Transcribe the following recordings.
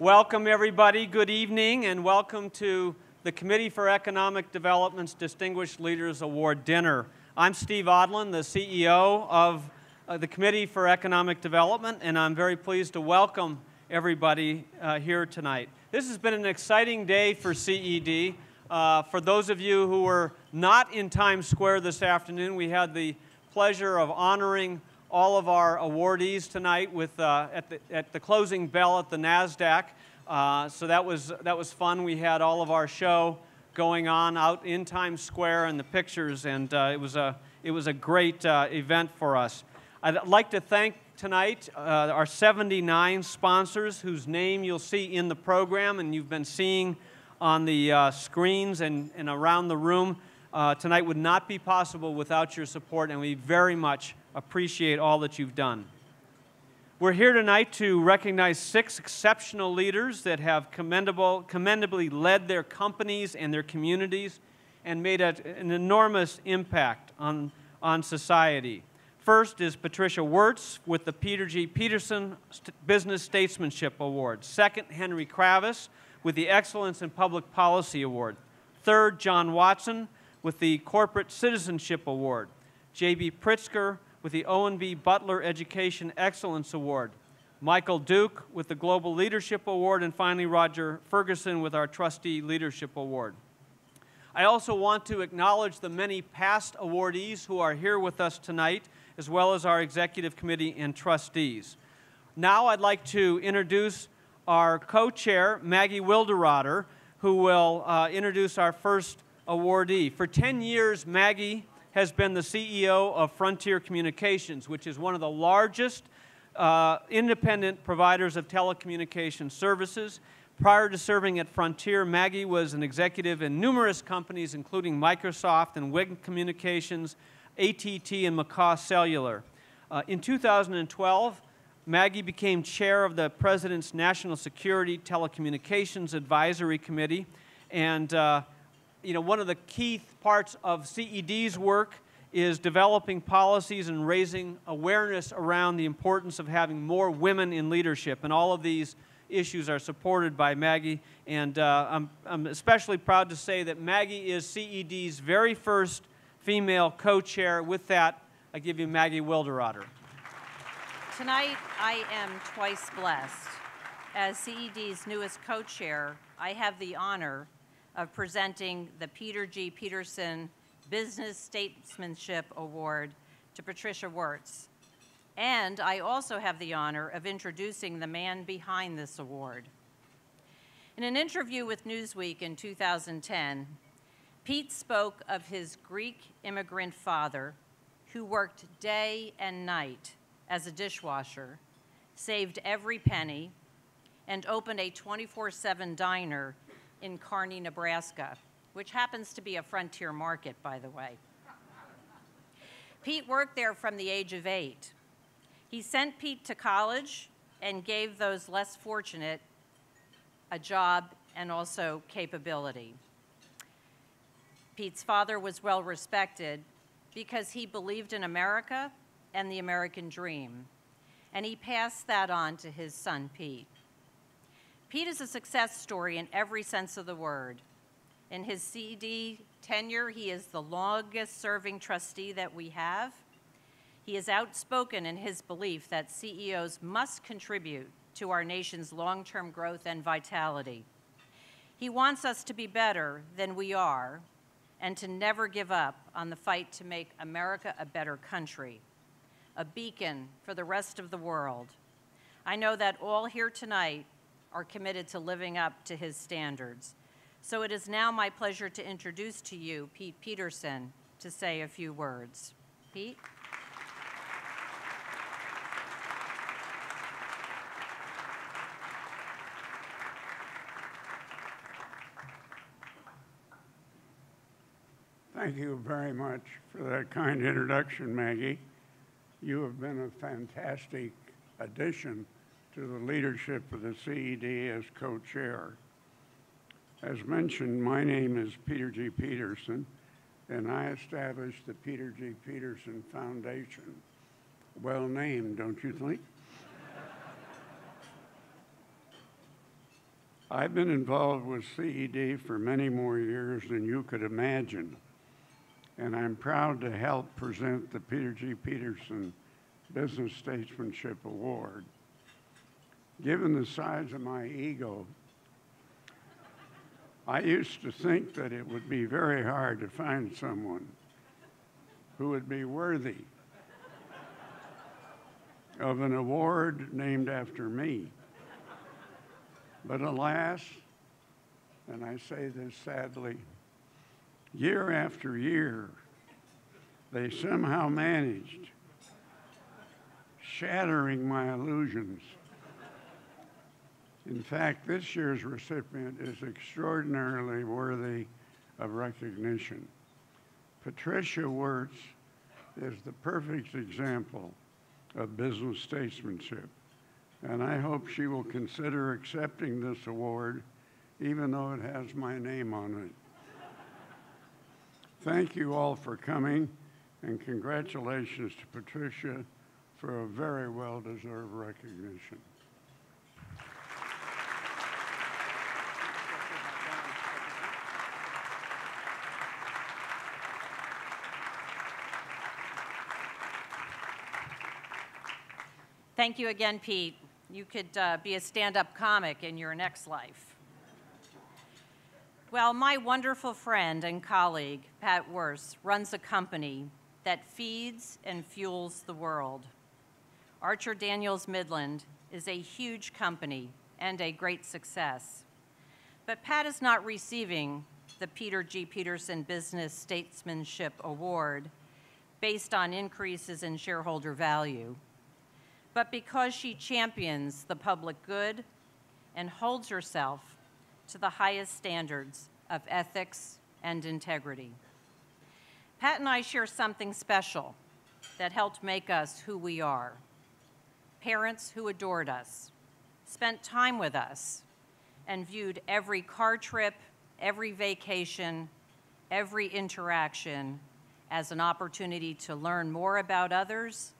Welcome, everybody. Good evening, and welcome to the Committee for Economic Development's Distinguished Leaders Award dinner. I'm Steve Odland, the CEO of uh, the Committee for Economic Development, and I'm very pleased to welcome everybody uh, here tonight. This has been an exciting day for CED. Uh, for those of you who were not in Times Square this afternoon, we had the pleasure of honoring all of our awardees tonight with, uh, at, the, at the closing bell at the NASDAQ. Uh, so that was, that was fun. We had all of our show going on out in Times Square and the pictures, and uh, it, was a, it was a great uh, event for us. I'd like to thank tonight uh, our 79 sponsors whose name you'll see in the program and you've been seeing on the uh, screens and, and around the room. tonight would not be possible without your support, and we very much appreciate all that you've done. We're here tonight to recognize six exceptional leaders that have commendable, commendably led their companies and their communities and made a, an enormous impact on, on society. First is Patricia Woertz with the Peter G. Peterson Business Statesmanship Award. Second, Henry Kravis with the Excellence in Public Policy Award. Third, John Watson with the Corporate Citizenship Award. J.B. Pritzker with the Owen B. Butler Education Excellence Award, Michael Duke with the Global Leadership Award, and finally Roger Ferguson with our Trustee Leadership Award. I also want to acknowledge the many past awardees who are here with us tonight, as well as our executive committee and trustees. Now I'd like to introduce our co-chair, Maggie Wilderotter, who will uh, introduce our first awardee. For 10 years, Maggie has been the CEO of Frontier Communications, which is one of the largest uh, independent providers of telecommunication services. Prior to serving at Frontier, Maggie was an executive in numerous companies, including Microsoft and Wink Communications, ATT, and McCaw Cellular. Uh, in 2012, Maggie became chair of the President's National Security Telecommunications Advisory Committee, and uh, you know, one of the key parts of CED's work is developing policies and raising awareness around the importance of having more women in leadership. And all of these issues are supported by Maggie. And uh, I'm, I'm especially proud to say that Maggie is CED's very first female co-chair. With that, I give you Maggie Wilderotter. Tonight, I am twice blessed. As CED's newest co-chair, I have the honor of presenting the Peter G. Peterson Business Statesmanship Award to Patricia Woertz. And I also have the honor of introducing the man behind this award. In an interview with Newsweek in 2010, Pete spoke of his Greek immigrant father who worked day and night as a dishwasher, saved every penny, and opened a 24-7 diner in Kearney, Nebraska, which happens to be a frontier market, by the way. Pete worked there from the age of eight. He sent Pete to college and gave those less fortunate a job and also capability. Pete's father was well respected because he believed in America and the American dream, and he passed that on to his son, Pete. Pete is a success story in every sense of the word. In his CED tenure, he is the longest serving trustee that we have. He is outspoken in his belief that CEOs must contribute to our nation's long-term growth and vitality. He wants us to be better than we are and to never give up on the fight to make America a better country, a beacon for the rest of the world. I know that all here tonight are committed to living up to his standards. So it is now my pleasure to introduce to you Pete Peterson to say a few words. Pete? Thank you very much for that kind introduction, Maggie. You have been a fantastic addition to the leadership of the CED as co-chair. As mentioned, my name is Peter G. Peterson, and I established the Peter G. Peterson Foundation. Well named, don't you think? I've been involved with CED for many more years than you could imagine, and I'm proud to help present the Peter G. Peterson Business Statesmanship Award. Given the size of my ego, I used to think that it would be very hard to find someone who would be worthy of an award named after me. But alas, and I say this sadly, year after year, they somehow managed, shattering my illusions. In fact, this year's recipient is extraordinarily worthy of recognition. Patricia Woertz is the perfect example of business statesmanship, and I hope she will consider accepting this award, even though it has my name on it. Thank you all for coming, and congratulations to Patricia for a very well-deserved recognition. Thank you again, Pete. You could uh, be a stand-up comic in your next life. Well, my wonderful friend and colleague, Pat Woertz, runs a company that feeds and fuels the world. Archer Daniels Midland is a huge company and a great success. But Pat is not receiving the Peter G. Peterson Business Statesmanship Award based on increases in shareholder value but because she champions the public good and holds herself to the highest standards of ethics and integrity. Pat and I share something special that helped make us who we are. Parents who adored us, spent time with us, and viewed every car trip, every vacation, every interaction as an opportunity to learn more about others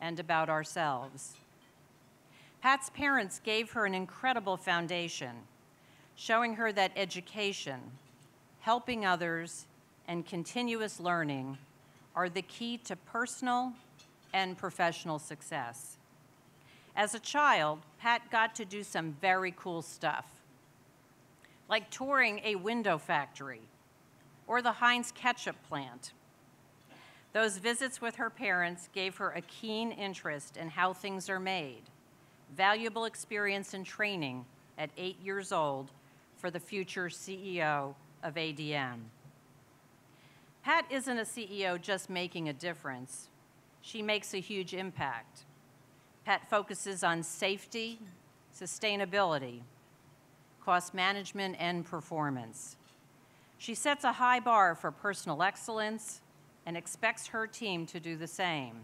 and about ourselves. Pat's parents gave her an incredible foundation, showing her that education, helping others, and continuous learning are the key to personal and professional success. As a child, Pat got to do some very cool stuff, like touring a window factory or the Heinz ketchup plant those visits with her parents gave her a keen interest in how things are made, valuable experience and training at eight years old for the future CEO of ADM. Pat isn't a CEO just making a difference. She makes a huge impact. Pat focuses on safety, sustainability, cost management, and performance. She sets a high bar for personal excellence and expects her team to do the same.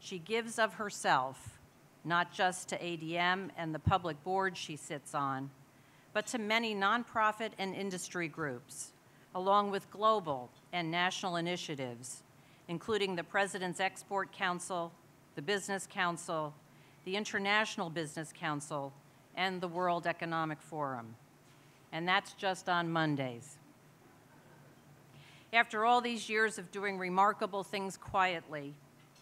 She gives of herself, not just to ADM and the public board she sits on, but to many nonprofit and industry groups, along with global and national initiatives, including the President's Export Council, the Business Council, the International Business Council, and the World Economic Forum. And that's just on Mondays. After all these years of doing remarkable things quietly,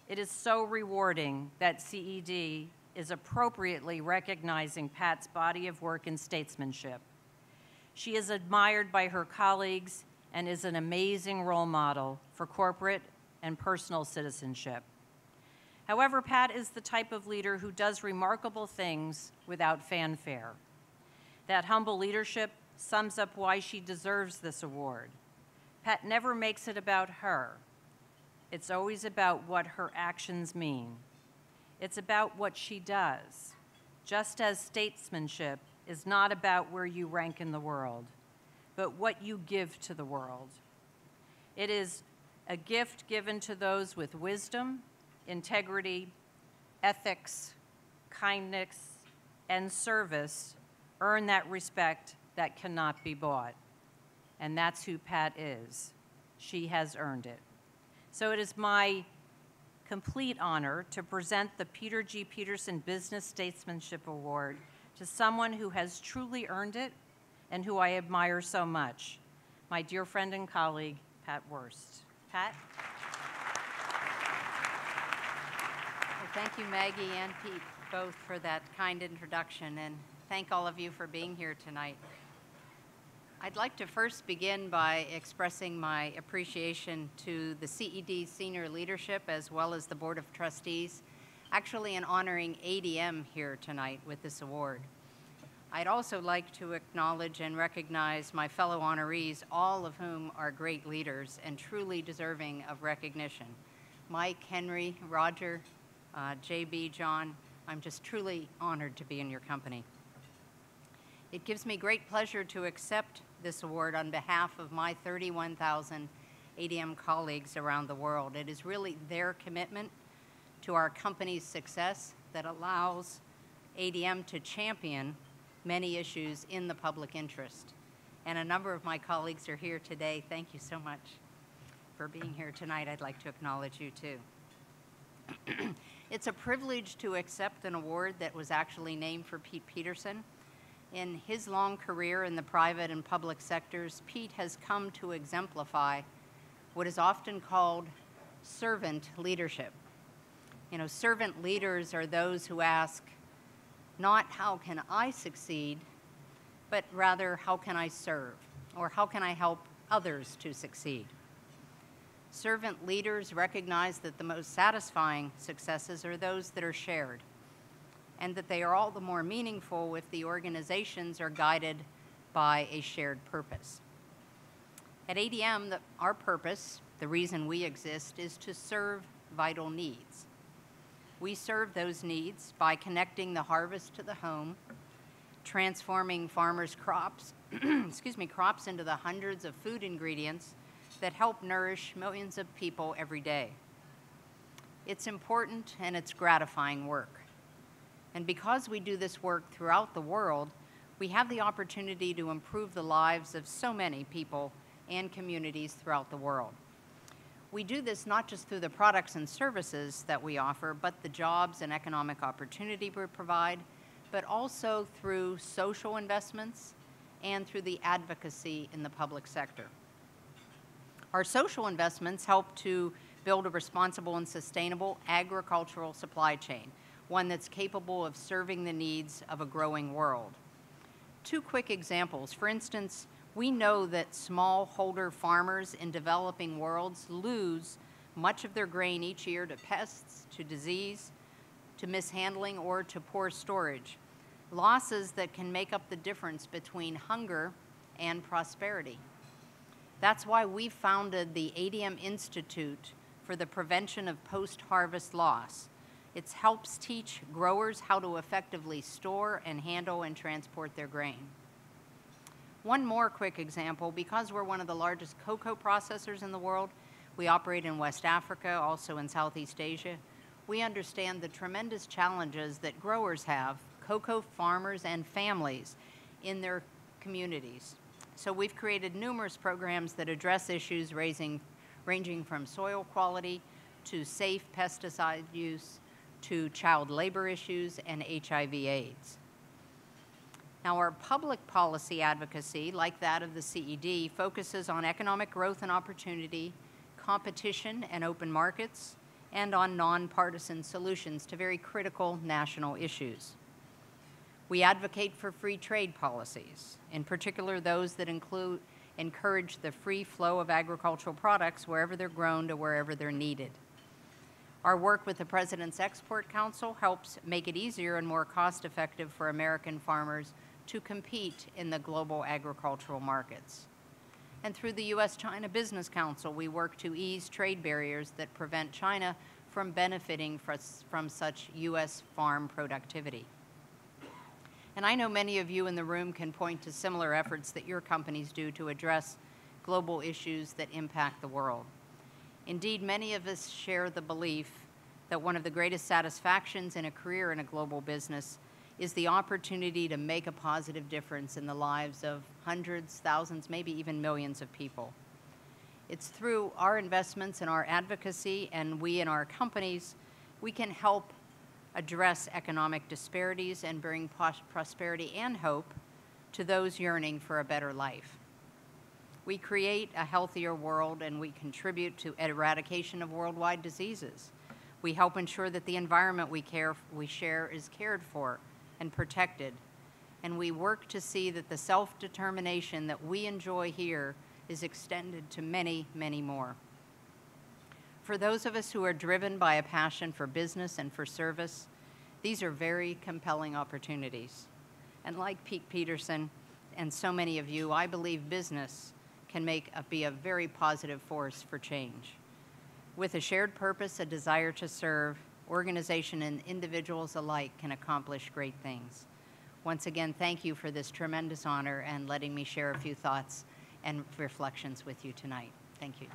it is so rewarding that CED is appropriately recognizing Pat's body of work and statesmanship. She is admired by her colleagues and is an amazing role model for corporate and personal citizenship. However, Pat is the type of leader who does remarkable things without fanfare. That humble leadership sums up why she deserves this award. Pat never makes it about her. It's always about what her actions mean. It's about what she does, just as statesmanship is not about where you rank in the world, but what you give to the world. It is a gift given to those with wisdom, integrity, ethics, kindness, and service earn that respect that cannot be bought and that's who Pat is. She has earned it. So it is my complete honor to present the Peter G. Peterson Business Statesmanship Award to someone who has truly earned it and who I admire so much, my dear friend and colleague, Pat Woertz. Pat? Well, thank you, Maggie and Pete, both for that kind introduction, and thank all of you for being here tonight. I'd like to first begin by expressing my appreciation to the CED senior leadership as well as the Board of Trustees, actually in honoring ADM here tonight with this award. I'd also like to acknowledge and recognize my fellow honorees, all of whom are great leaders and truly deserving of recognition. Mike, Henry, Roger, uh, JB, John, I'm just truly honored to be in your company. It gives me great pleasure to accept this award on behalf of my 31,000 ADM colleagues around the world. It is really their commitment to our company's success that allows ADM to champion many issues in the public interest. And a number of my colleagues are here today. Thank you so much for being here tonight. I'd like to acknowledge you too. it's a privilege to accept an award that was actually named for Pete Peterson. In his long career in the private and public sectors, Pete has come to exemplify what is often called servant leadership. You know, servant leaders are those who ask, not how can I succeed, but rather how can I serve, or how can I help others to succeed. Servant leaders recognize that the most satisfying successes are those that are shared, and that they are all the more meaningful if the organizations are guided by a shared purpose. At ADM, the, our purpose, the reason we exist, is to serve vital needs. We serve those needs by connecting the harvest to the home, transforming farmers' crops, excuse me, crops into the hundreds of food ingredients that help nourish millions of people every day. It's important and it's gratifying work. And because we do this work throughout the world, we have the opportunity to improve the lives of so many people and communities throughout the world. We do this not just through the products and services that we offer, but the jobs and economic opportunity we provide, but also through social investments and through the advocacy in the public sector. Our social investments help to build a responsible and sustainable agricultural supply chain, one that's capable of serving the needs of a growing world. Two quick examples. For instance, we know that smallholder farmers in developing worlds lose much of their grain each year to pests, to disease, to mishandling, or to poor storage. Losses that can make up the difference between hunger and prosperity. That's why we founded the ADM Institute for the Prevention of Post-Harvest Loss. It helps teach growers how to effectively store and handle and transport their grain. One more quick example, because we're one of the largest cocoa processors in the world, we operate in West Africa, also in Southeast Asia. We understand the tremendous challenges that growers have, cocoa farmers and families, in their communities. So we've created numerous programs that address issues raising, ranging from soil quality to safe pesticide use to child labor issues and HIV AIDS. Now, our public policy advocacy, like that of the CED, focuses on economic growth and opportunity, competition and open markets, and on nonpartisan solutions to very critical national issues. We advocate for free trade policies, in particular those that include encourage the free flow of agricultural products wherever they're grown to wherever they're needed. Our work with the President's Export Council helps make it easier and more cost effective for American farmers to compete in the global agricultural markets. And through the U.S.-China Business Council, we work to ease trade barriers that prevent China from benefiting from such U.S. farm productivity. And I know many of you in the room can point to similar efforts that your companies do to address global issues that impact the world. Indeed, many of us share the belief that one of the greatest satisfactions in a career in a global business is the opportunity to make a positive difference in the lives of hundreds, thousands, maybe even millions of people. It's through our investments and our advocacy and we and our companies, we can help address economic disparities, and bring pros- prosperity and hope to those yearning for a better life. We create a healthier world and we contribute to eradication of worldwide diseases. We help ensure that the environment we care we share is cared for and protected. And we work to see that the self-determination that we enjoy here is extended to many, many more. For those of us who are driven by a passion for business and for service, these are very compelling opportunities. And like Pete Peterson and so many of you, I believe business can make a, be a very positive force for change. With a shared purpose, a desire to serve, organization and individuals alike can accomplish great things. Once again, thank you for this tremendous honor and letting me share a few thoughts and reflections with you tonight. Thank you.